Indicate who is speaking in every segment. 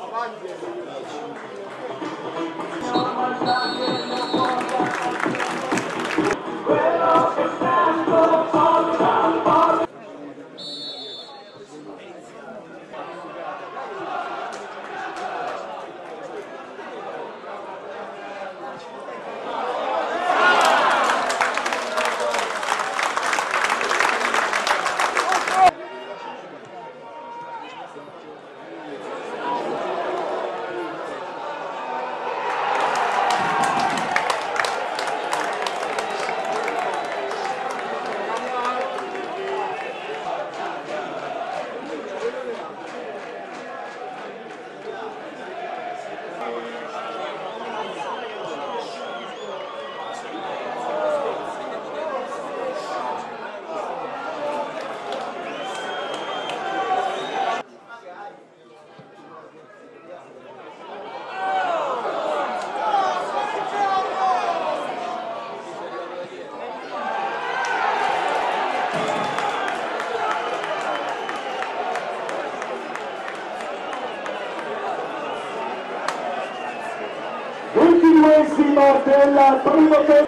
Speaker 1: Aman Décimo de la primera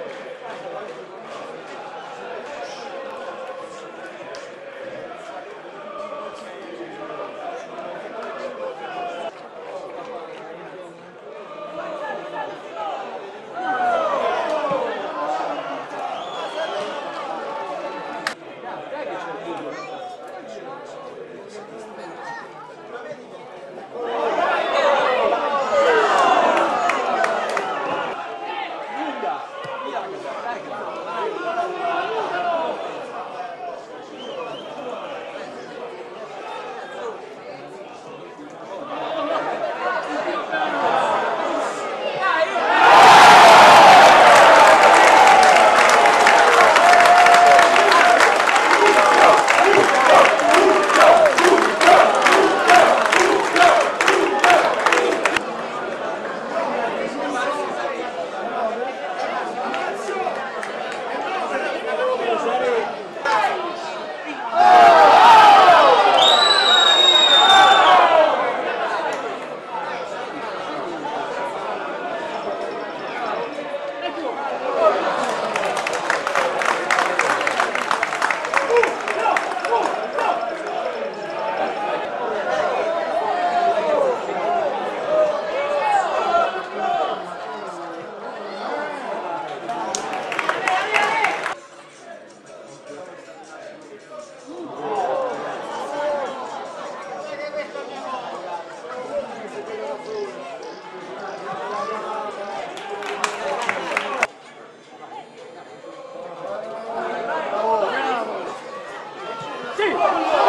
Speaker 1: Ja, ja, ja.
Speaker 2: Sí.